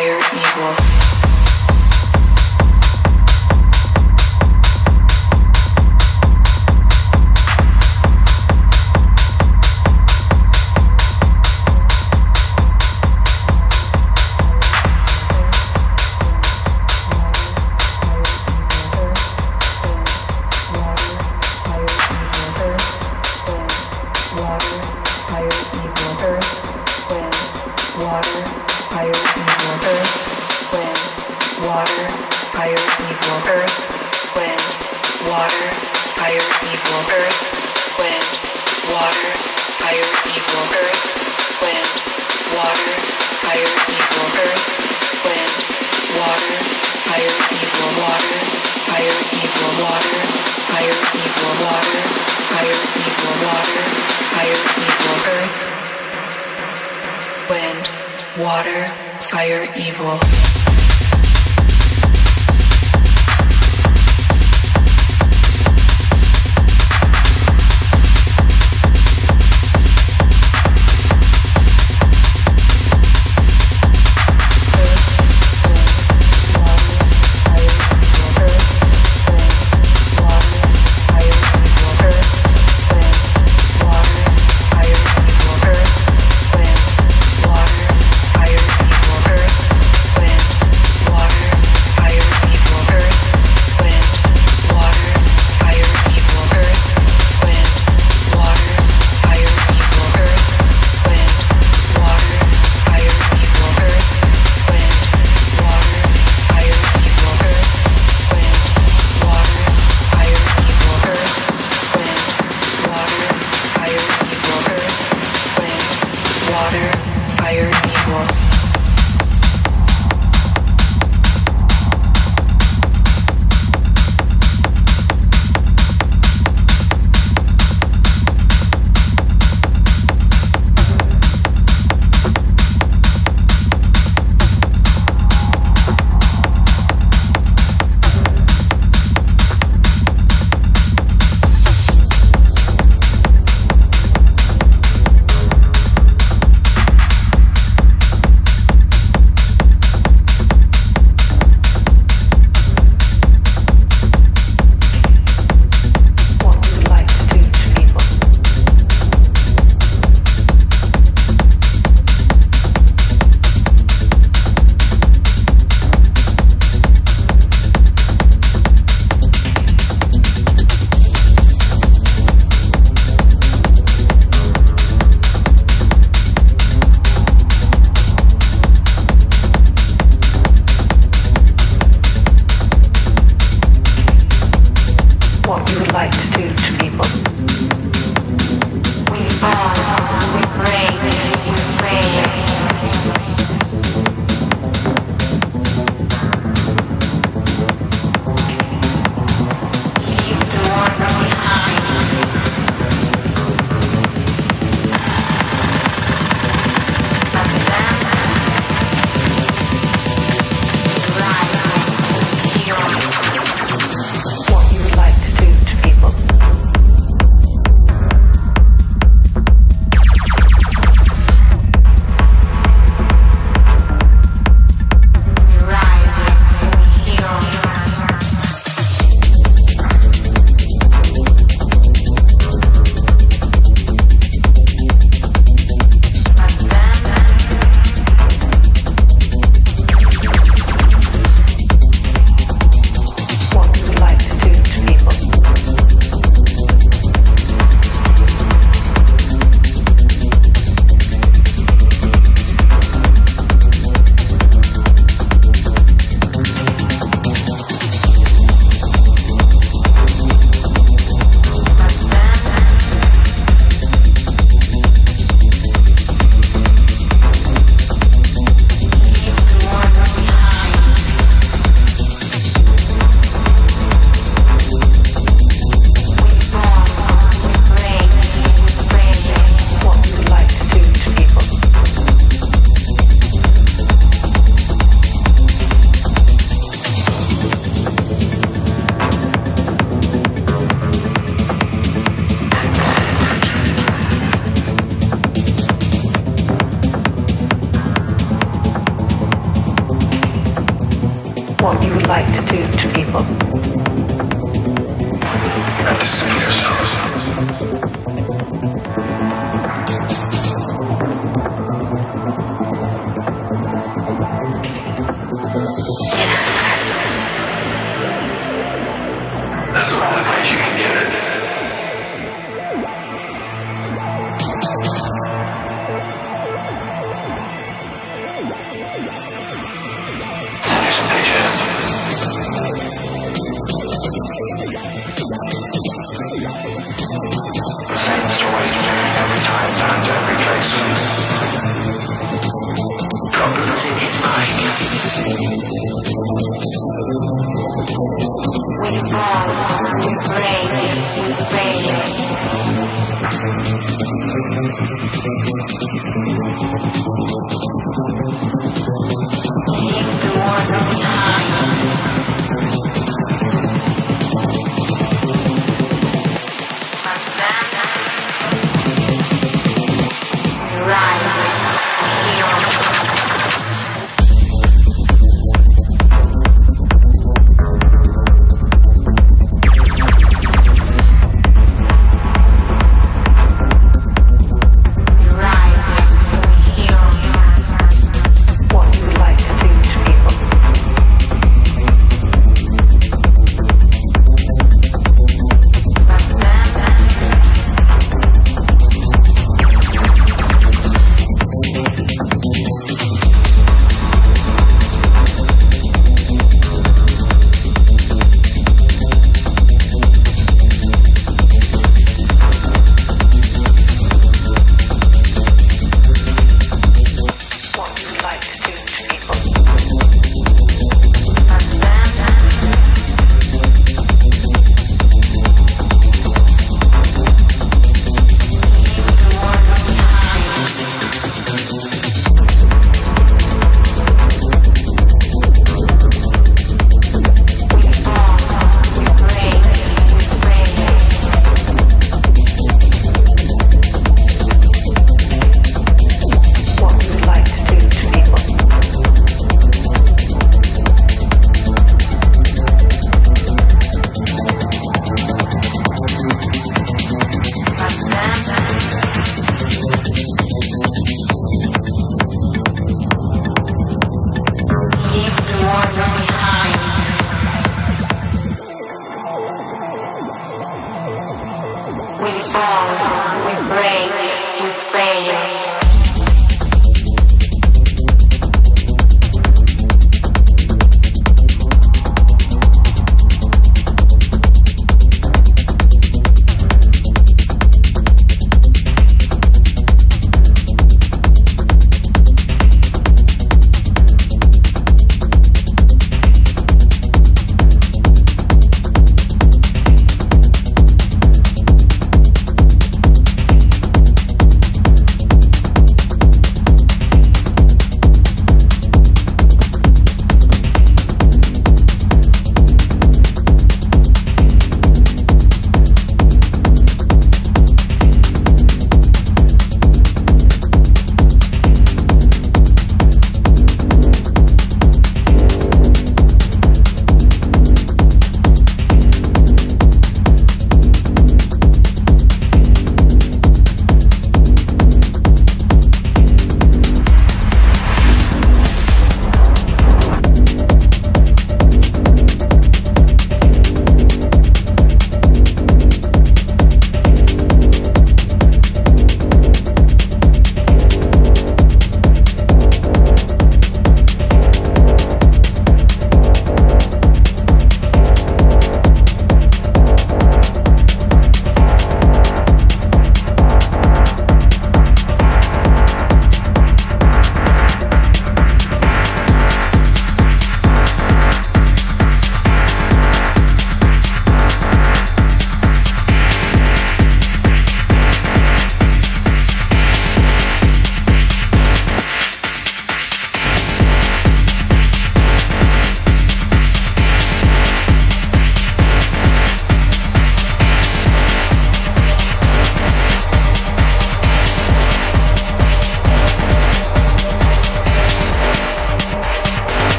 higher evil.